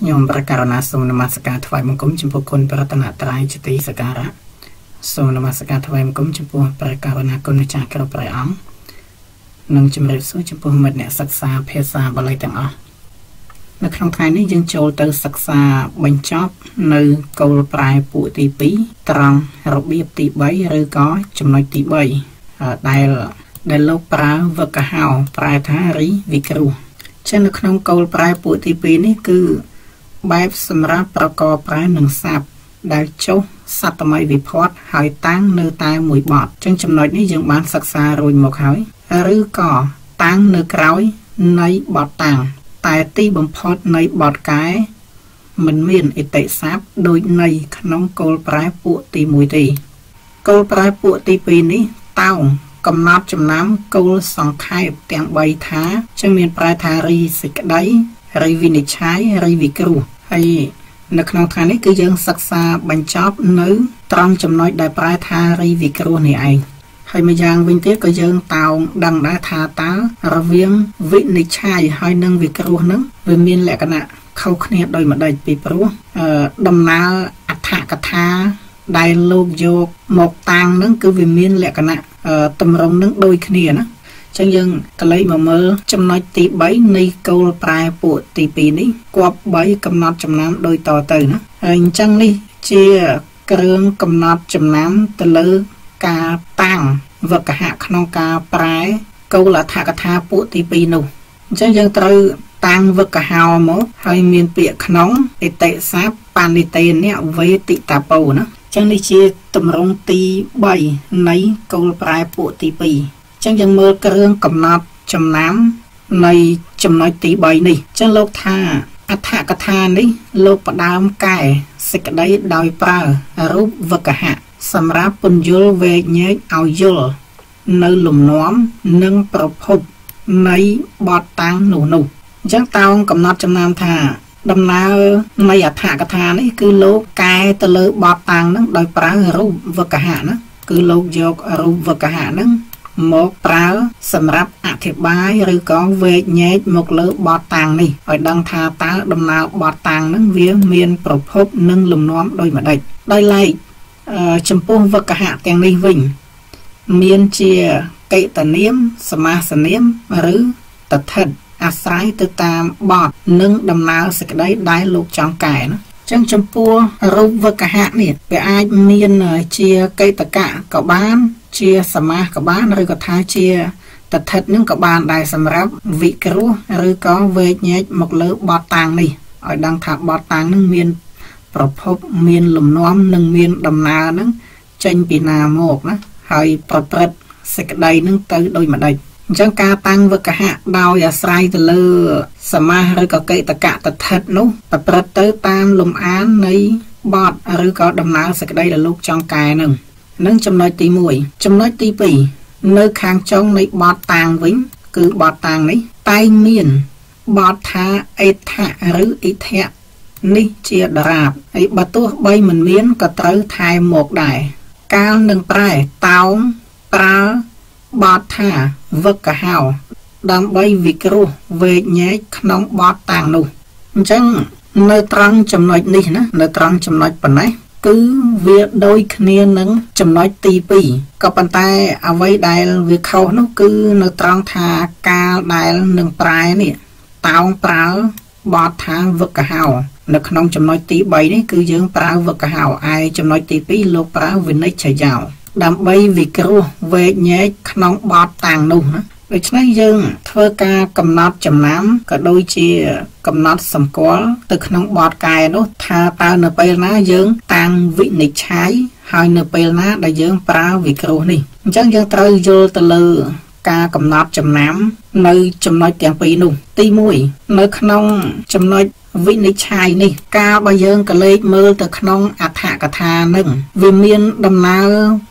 ខ្ញុំប្រកាសណាសូមនមស្ការថ្វាយបង្គំចំពោះគុណប្រតនត្រ័យជាទីសក្ការៈសូមនមស្ការថ្វាយបង្គំចំពោះព្រះករុណាគុណម្ចាស់គ្រប់ព្រះអង្គនិងជំរាបសួរចំពោះមិត្តអ្នកសិក្សាភាសាបាលីទាំងអស់នៅក្នុងថ្ងៃនេះយើងចូលទៅសិក្សាបញ្ចប់នៅគោលប្រែពួកទី2ត្រង់របៀបទី3ឬក៏ចំណុចទី3ដែលដែលលោកប្រើវឹកកហៅប្រែថារីវិគ្រោះចឹងនៅក្នុងគោលប្រែពួកទី2នេះគឺ បែបសម្រាប់ប្រកបប្រែនឹងស័ព្ទដែលចុះសត្វថ្មីវិផតហើយតាំងនៅតែមួយបទចឹងចំណុចនេះយើងបានសិក្សារួចមកហើយឬក៏តាំងនៅក្រោយនៃបទតាំងតែទីបំផុតនៃបទកែមិនមានអតិស័ព្ទដូចនៃក្នុងគោលប្រែពួកទី1ទេគោលប្រែពួកទី2នេះតោងកំណត់ចំណាំគោលសង្ខេបទាំង3ថាចឹងមានប្រែថារីសេចក្តីរីវិនិច្ឆ័យរីវិគ្រោះ ហើយនៅក្នុងថ្ងៃនេះគឺយើងសិក្សាបញ្ចប់នៅ ត្រង់ចំណុចដែលប្រែថារីវិគ្រោះនេះឯងហើយម្យ៉ាងវិញទៀតក៏យើងតោងដឹងដែរថាតើរវាងវិនិច្ឆ័យហើយនិងវិគ្រោះនឹងវាមានលក្ខណៈខុសគ្នាដោយម្ដេចពីព្រោះដំណើរអដ្ឋកថាដែលលោកយកមកតាំងនឹងគឺវាមានលក្ខណៈតម្រងនឹងដូចគ្នាណា ចឹងយើងកលេចមកមើលចំណុចទី3នៃគោលប្រែពួកទី2នេះគប់3កំណត់ចំណាំដូចតទៅណាហើយអញ្ចឹងនេះជាគ្រឿងកំណត់ចំណាំទៅលើការតាំងវកហៈក្នុងការប្រែគោលអដ្ឋកថាពួកទី2នោះអញ្ចឹងយើងត្រូវតាំងវកហោមកហើយមានពាក្យក្នុងអតិសាបានិតេនៈវេតិតាពោណាចឹងនេះជាតម្រងទី3នៃគោលប្រែពួកទី2 ចឹងយើងមើលគ្រឿងកំណត់ចំណាំនៃចំណុចទី3នេះចឹងលោកថាអដ្ឋកថានេះលោកផ្ដើមកែសេចក្តីដោយប្រើរូបវកហៈសម្រាប់ពន្យល់វែកញែកឲ្យយល់នៅលំនាំនិងប្រភពនៃបទតាំងនោះនោះអញ្ចឹងតោងកំណត់ចំណាំថា ដំណើរនៃអដ្ឋកថានេះគឺលោកកែទៅលើបទតាំងហ្នឹងដោយប្រើរូបវកហៈណាគឺលោកយករូបវកហៈហ្នឹង មកប្រើសម្រាប់អធិប្បាយឬក៏វែកញែកមកលើបទតាំងនេះឲ្យដឹងថាតើដំណើរបទតាំងហ្នឹងវាមានប្រភពនិងលំនាំដូចម្ដេចដោយឡែកចំពោះវកហៈទាំងនេះវិញមានជាកេតនាមសមាសនាមឬតថិតអាស្រ័យទៅតាមបទនិងដំណើរសេចក្តីដែលលោកចង់កែណា ចឹងចំពោះរូបវកហៈនេះវាអាចមានជាកេតកៈក៏បាន ជាសមាសក៏បានឬក៏ថាជាតថិតនឹងក៏បានដែរសម្រាប់វិគ្រោះឬក៏វេកញែកមកលើបទតាំងនេះឲ្យដឹងថាបទតាំងនឹងមាន ប្រភពមានលំនាំនិងមានដំណើរនឹងចេញពីណាមកណាហើយប្រព្រឹត្តសេចក្តីនឹងទៅដោយម្ដេច អញ្ចឹងការតាំងវកហៈដោយអាស្រ័យទៅលើសមាសឬក៏កេតកៈតថិតនោះប្រព្រឹត្តទៅតាមលំអាននៃបទឬក៏ដំណើរសេចក្តីដែលលោកចង់កែនឹងនឹងចំណុចទី1ចំណុចទី2នៅខាងចុងនៃបទតាំងវិញ គឺបទតាំងនេះតែងមានបទថាអេថៈឬអ៊ីថៈនេះជាដរាបហើយបើទោះបីមិនមានក៏ត្រូវថែមមកដែរកាលនឹងប្រែតោងប្រើ បទថាវឹកកហៅដើម្បីវិគ្រោះវែកញែកក្នុងបទតាំងនោះអញ្ចឹងនៅត្រង់ចំណុចនេះណានៅត្រង់ចំណុចប៉ុណ្ណេះគឺវាដូចគ្នានឹងចំណុចទី2ក៏ប៉ុន្តែអ្វីដែលវាខុសនោះគឺនៅត្រង់ថាកាលដែលនឹងប្រែនេះតោងប្រើបទថាវឹកកហៅនៅក្នុងចំណុចទី3នេះគឺយើងប្រើវឹកកហៅឯចំណុចទី2លោកប្រើវិនិច្ឆ័យោ ដើម្បីវិគ្រោះវែកញែកក្នុងបទតាំងនោះណាដូច្នេះយើងធ្វើការកំណត់ចំណាំក៏ដូចជាកំណត់សម្គាល់ទៅក្នុងបទកែនោះថាតើនៅពេលណាយើងតាំងវិនិច្ឆ័យហើយនៅពេលណាដែលយើងប្រើវិគ្រោះនេះអញ្ចឹងយើងត្រូវយល់ទៅលើការកំណត់ចំណាំ នៅចំណុចទាំងពីរនោះទី1នៅក្នុងចំណុច វិនិច្ឆ័យនេះ ការបើយើងកលេចមើលទៅក្នុងអដ្ឋកថានឹងវាមានដំណើរ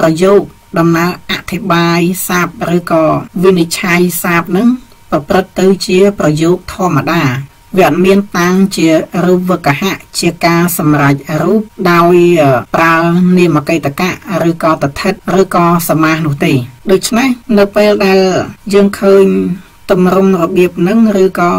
ប្រយោគដំណើរអធិប្បាយសាបឬក៏វិនិច្ឆ័យសាបនឹងប្រព្រឹត្តទៅជាប្រយោគធម្មតាវាអត់មានតាំងជារូបវកហៈជាការសម្រេចរូបដោយប្រើនាមកេតកៈឬក៏តថិតឬក៏សមាសនោះទេដូច្នេះនៅពេលដែលយើងឃើញ តម្រង់របៀបហ្នឹងឬក៏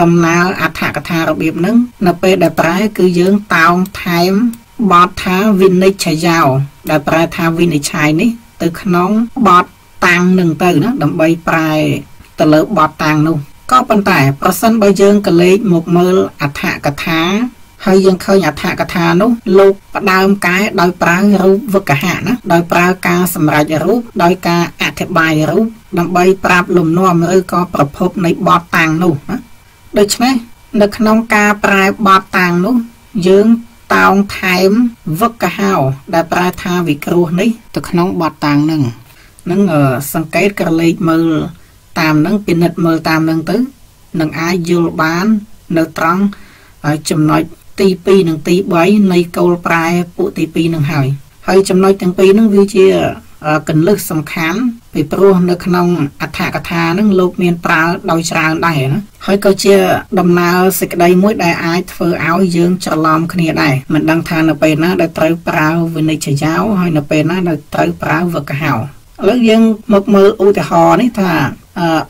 ដំណើរអត្ថកថារបៀបហ្នឹងនៅពេលដែលប្រែគឺយើងតោងថែមបទថាវិនិច្ឆយោដែលប្រែថាវិនិច្ឆ័យនេះទៅក្នុងបទតាំងនឹងទៅណាដើម្បីប្រែទៅលើបទតាំងនោះក៏ប៉ុន្តែប្រសិនបើយើងក៏លេខមកមើលអត្ថកថាហើយយើងឃើញអត្ថកថានោះលោកផ្ដើមកែដោយប្រើរូបវកហៈណាដោយប្រើការសម្រេចរូបដោយការអធិប្បាយរូប ដើម្បីប្រាប់លំនាំឬក៏ប្រភពនៃបទតាំងនោះណាដូច្នេះនៅក្នុងការប្រែបទតាំងនោះ យើងតោងថែមវកហៅដែលប្រែថាវិគ្រោះនេះ ទៅក្នុងបទតាំងនឹងនឹងសង្កេតក្រឡេកមើល តាមនឹងពិនិត្យមើលតាមនឹងទៅនឹងអាចយល់បាន នៅត្រង់ចំណុចទី2និងទី3នៃគោលប្រែពួកទី2នឹងហើយហើយចំណុចទាំងពីរនឹងវាជាកលឹះសំខាន់ ពីព្រោះនៅក្នុងអដ្ឋកថានឹងលោកមានប្រើដោយច្រើនដែរណាហើយក៏ជាដំណើរសេចក្តីមួយដែលអាចធ្វើឲ្យយើងច្រឡំគ្នាដែរមិនដឹងថានៅពេលណាដែលត្រូវប្រើវិនិច្ឆយោហើយនៅពេលណាដែលត្រូវប្រើវកហោឥឡូវយើងមកមើលឧទាហរណ៍នេះថា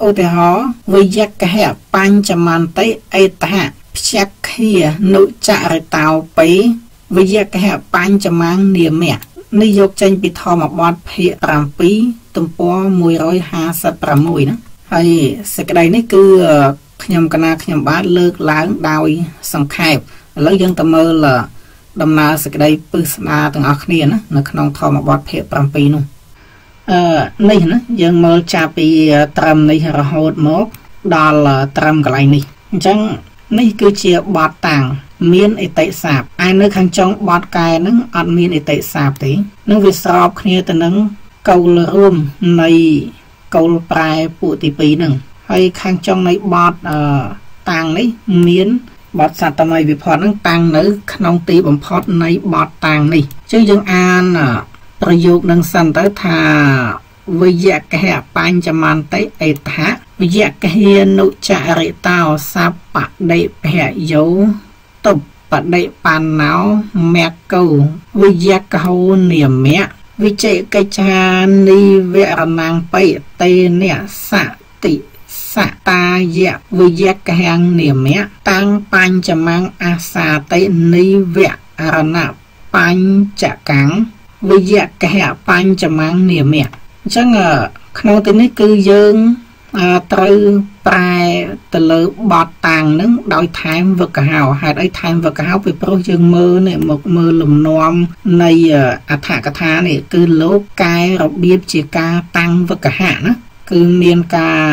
ឧទាហរណ៍វិយកហៈបញ្ចមន្តិអេតហៈព្យខានុចរិតោបេវិយកហៈបញ្ចមង្គនាមៈនេះយកចេញពីធម្មបទភាគ7 ទំព័រ156ណាហើយសេចក្តីនេះគឺខ្ញុំកណាខ្ញុំបាទលើកឡើងដោយសង្ខេបឥឡូវយើងទៅមើលដំណើរសេចក្តីពឹស្ដារទាំងអស់គ្នាណានៅក្នុងធម្មបទភាគ7នោះអឺនេះណាយើងមើលចាប់ពីត្រឹមនេះរហូតមកដល់ត្រឹមកន្លែងនេះអញ្ចឹងនេះគឺជាបទតាំងមានអតិសាបឯនៅខាងចុងបទកែហ្នឹងអត់មានអតិសាបទេនឹងវាស្របគ្នាទៅនឹង កូលរួមនៃកូលប្រែពួកទី2ហ្នឹងហើយខាងចុងនៃបទអឺតាំងនេះមានបទសតម័យវិផតហ្នឹងតាំងនៅ ក្នុងទីបំផុតនៃបទតាំងនេះអញ្ចឹងយើងអានប្រយោគនឹងសិនទៅថាវិយកហៈបញ្ចមន្តិអេតហៈវិយកហានុចរិតោសបដិភយោតុបដិបណ្ណោមគ្គោវិយកហោនិមៈ វិជិកិច្ឆានិវរណង្បិតេនសតិសតាយៈវិយកហង្និមៈតាំងបញ្ចមង្អាសាតិនិវរណបញ្ចកੰវិយកហបញ្ចមង្និមៈអញ្ចឹងក្នុងទីនេះគឺយើង ត្រូវប្រែទៅលើបតតាំងនឹងដោយថែមវឹកហៅហេតុអីថែមវឹកហៅពីព្រោះយើងមើលនេះមកមើលលំនាំនៃអដ្ឋកថានេះគឺលោកកែរបៀបជាការតាំងវឹកហៈណាគឺមានការ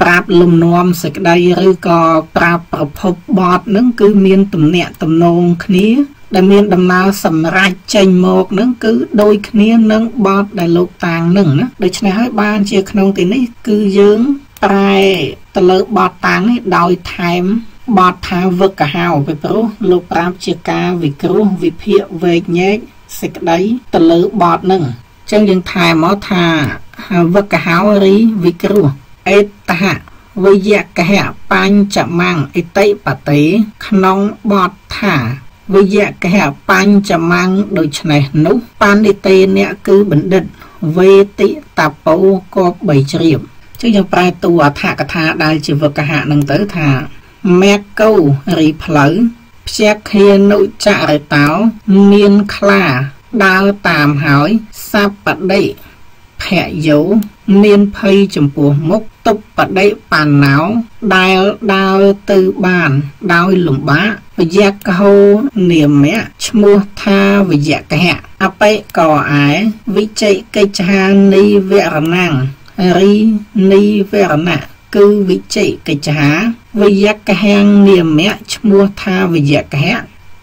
ប្រាប់លំនាំសេចក្តីឬក៏ប្រាប់ប្រភពបតនឹងគឺមានទំនាក់ទំនងគ្នា ដែលមានដំណើរសម្រេចចេញមកនឹងគឺដូចគ្នានឹងបទដែលលោកតាំងនឹងណាដូច្នេះហើយបានជាក្នុងទីនេះគឺយើងប្រែទៅលើបទតាំងនេះដោយថែមបទថាវឹកកហៅពីព្រោះលោកប្រាប់ជាការវិគ្រោះវិភាគវែកញែកសេចក្តីទៅលើបទនឹងអញ្ចឹងយើងថែមមកថាវឹកកហៅរីវិគ្រោះអេតហៈវិយកហៈបញ្ចមង្គអិតិបតេក្នុងបទថា វិយកហបញ្ចមង្គដូច្នេះនោះបណ្ឌិតេអ្នកគឺបណ្ឌិតវេតិតពោកប3ជ្រាបចឹងយើងប្រែតួអដ្ឋកថាដែលជាវកហៈនឹងទៅថាមេកោរីផ្លូវព្យាខានុចរិតោមានខ្លាដើរតាមហើយសពដិ ភយោមានភ័យចំពោះមុខតុបបដិបណ្ណោដែលដើរទៅបានដោយលំបាកវិយកហោនាមៈឈ្មោះថាវិយកហៈអបិកោឯវិជ័យកិច្ឆានីវរណងរីនីវរណៈគឺវិជ័យកិច្ឆាវិយកហំនាមៈឈ្មោះថាវិយកហៈ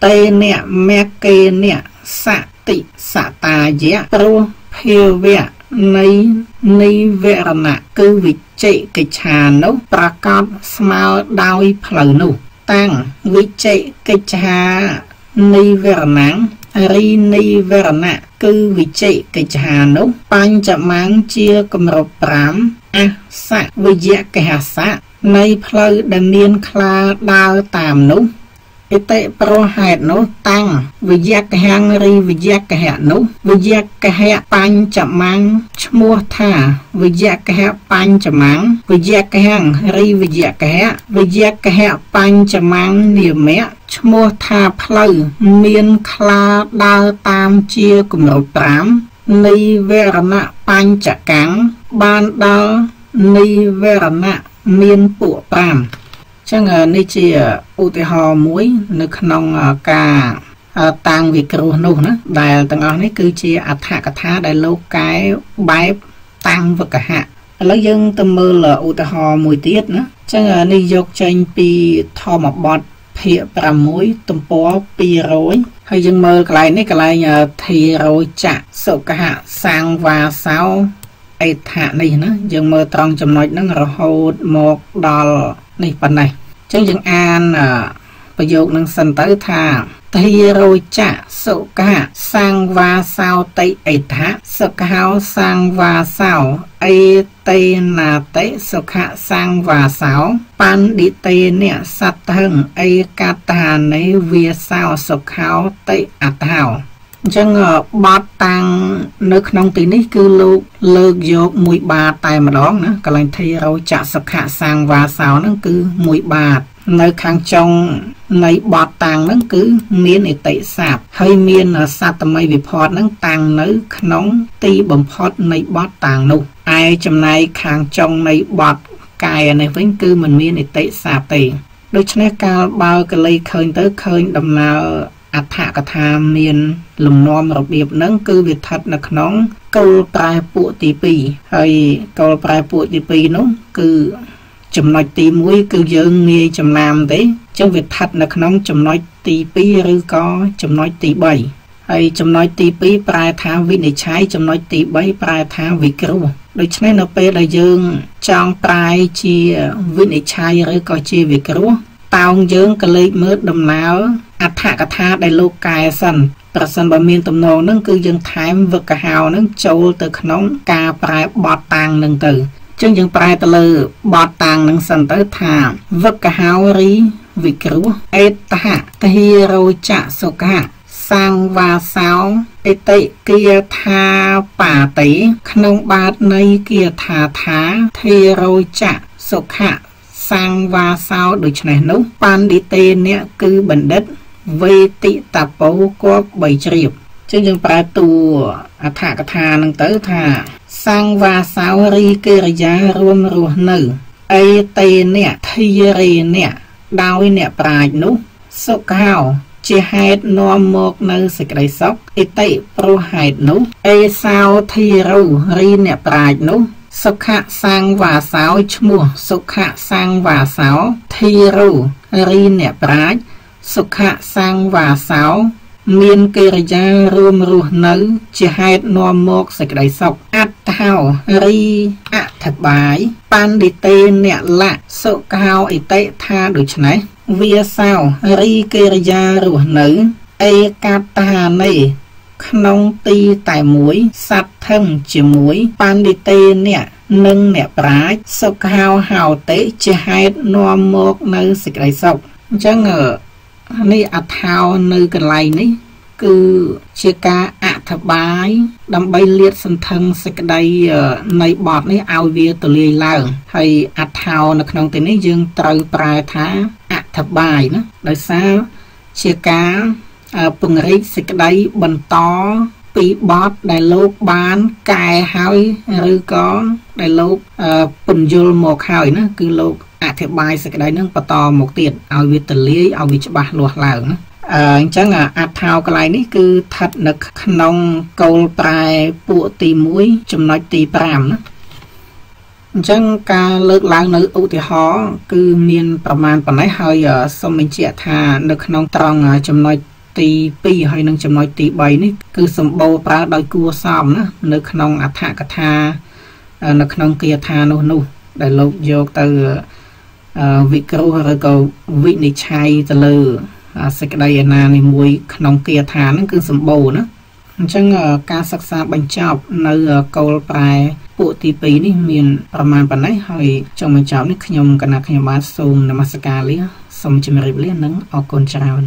តេអ្នកមគ្គេអ្នកសតិសតាយៈព្រោះភាវៈ នៃនិវរណៈគឺវិជិកិច្ឆានោះប្រកបស្មើដោយផ្លូវនោះ តាំងវិជិកិច្ឆានិវរណੰរីនិវរណៈគឺវិជិកិច្ឆានោះបញ្ចមង្គជាគម្រប់5អសវិយកហសៈនៃផ្លូវដែលមានខ្លាដើរតាមនោះ អតិប្រហេតនោះតាំងវិយកហង្រីវិយកហៈនោះវិយកហៈបញ្ចមੰឈ្មោះថាវិយកហៈបញ្ចមੰវិយកហង្រីវិយកហៈវិយកហៈបញ្ចមੰនិមៈឈ្មោះថាផ្លូវមានខ្លាដើរតាមជាគម្រោត5នៃវរណៈបញ្ចកាំងបានដល់នៃវរណៈមានពួក5 ចឹងនេះជាឧទាហរណ៍មួយ នៅក្នុងការតាំងវិគ្រោះនោះណាដែលទាំងអស់នេះគឺជាអត្ថកថាដែលលោកកែបែបតាំងវកហៈឥឡូវយើងទៅមើលឧទាហរណ៍មួយទៀតណាចឹងនេះយកចេញពីធម្មបទភាគ6ទំព័រ200ហើយយើងមើលកន្លែងនេះកន្លែងធីរោចៈសុកហៈសាងវាសោអេថៈនេះណាយើងមើលត្រង់ចំណុចហ្នឹងរហូតមកដល់ នេះប៉ុណ្ណេះអញ្ចឹងយើងអានប្រយោគនឹងសិនទៅថាទីរោចៈសុកាសាងវាសោតិអេថៈសុខោសាងវាសោអេតេណាតិសុខៈសាងវាសោបណ្ឌិតេនៈសត្ថឹងអេកតានេវាសោសុខោតិអថោ អញ្ចឹងបទតាំងនៅ ក្នុងទីនេះ គឺលោកលើកយកមួយបាតតែម្ដងណាកលែងធីរោចៈសុខៈសាងវាសោហ្នឹងគឺមួយបាតនៅខាងចុងនៃបទតាំងហ្នឹងគឺមានអតិស័ព្ទហើយមានសត្វមីវិផតហ្នឹងតាំងនៅ ក្នុង ទីបំផុតនៃបទតាំងនោះឯចំណែកខាងចុងនៃបទកាយនេះវិញគឺมันមានអតិស័ព្ទទេដូច្នេះកាលបើកលីឃើញទៅឃើញដំណើរ អដ្ឋកថាមាន លំនាំរបៀបហ្នឹងគឺវាស្ថិតនៅក្នុងកុលប្រែពួកទី2ហើយកុលប្រែពួកទី2នោះគឺចំណុចទី1គឺយើងងាយចំណាំទេចឹងវាស្ថិតនៅក្នុងចំណុចទី2ឬក៏ចំណុចទី3ហើយចំណុចទី2ប្រែថាវិនិច្ឆ័យចំណុចទី3ប្រែថាវិគ្រោះដូច្នេះនៅពេលដែលយើងចង់ប្រែជាវិនិច្ឆ័យឬក៏ជាវិគ្រោះតោងយើងក៏លេខមើលដំណើរ អដ្ឋកថាដែលលោកកែសិនប្រសិនបើមានទំនងនឹងគឺយើងថែមវឹកកហៅនឹងចូលទៅក្នុងការប្រែបត់តាំងនឹងទៅចឹងយើងប្រែទៅលើបទតាំងនឹងសិនទៅថាវឹកកហៅរីវិគ្រោះអេតហៈទារោចៈសុខៈសាងវាសោអតិគាថាបាតិក្នុងបាតនៃគាថាថាធារោចៈសុខៈសាងវាសោដូច្នេះនោះបណ្ឌិតេអ្នកគឺបណ្ឌិត វេតិតពោគប3ជ្រាបចឹងយើងប្រែតួអដ្ឋកថានឹងទៅថាសង្វាសោរីកិរិយារួមរស់នៅអេតេអ្នកធារេអ្នកដោយអ្នកប្រាជ្ញនោះសុខោជាហេតុនាំមកនៅសេចក្តីសុខអិតិព្រោះហេតុនោះអេសោធីរូរីអ្នកប្រាជ្ញនោះសុខៈសាងវាសោឈ្មោះសុខៈសាងវាសោធីរូរីអ្នកប្រាជ្ញ សុខៈសាងវាសោមានកិរិយារួមរស់នៅ ជាហេតុនាំមកសេចក្តីសុខអត្តហោរីអធិបាយបណ្ឌិតេអ្នកលៈសុខោអិតិថាដូច្នេះវាសោរីកិរិយារស់នៅអេកតានេក្នុងទីតែមួយសត្វថឹងជាមួយបណ្ឌិតេអ្នកនិងអ្នកប្រាជ្ញសុខោហោតិជាហេតុនាំមកនៅសេចក្តីសុខអញ្ចឹង នេះអថោនៅកន្លែងនេះ គឺជាការអធិប្បាយ ដើម្បីលាតសន្ធឹងសេចក្តីនៃបទនេះឲ្យវាទលាយឡើងហើយអថោនៅក្នុងទីនេះយើងត្រូវប្រែថាអធិប្បាយណាដោយសារជាការពង្រីកសេចក្តីបន្តពីបទដែលលោកបានកែហើយឬក៏ដែលលោកពន្យល់មកហើយណាគឺលោក អធិប្បាយសេចក្តីនឹងបន្តមកទៀតឲ្យវាទលាយឲ្យវាច្បាស់លាស់ឡើងណាអញ្ចឹងអត្ថោកន្លែងនេះគឺស្ថិតនៅក្នុងគោលប្រែពួកទី1ចំណុចទី5ណាអញ្ចឹងការលើកឡើងនៅឧទាហរណ៍គឺមានប្រមាណប៉ុណ្ណេះហើយសូមបញ្ជាក់ថានៅក្នុងត្រង់ចំណុចទី2ហើយនិងចំណុចទី3នេះគឺសម្បូរប្រើដោយគួសមណានៅក្នុងអត្ថកថានៅក្នុងគាថានោះនោះដែលលោកយកទៅ វិគ្រោះឬក៏វិនិច្ឆ័យទៅលើសេចក្តីឯណានេះមួយក្នុងគាថាហ្នឹងគឺសម្បូរណាអញ្ចឹងការសិក្សាបញ្ចប់នៅគោលប្រែពួកទី2នេះមានប្រមាណប៉ុណ្ណេះហើយចុងបញ្ចប់នេះខ្ញុំកណាត់ខ្ញុំបាទសូមនមស្ការលាសសូមជម្រាបលានិងអរគុណច្រើន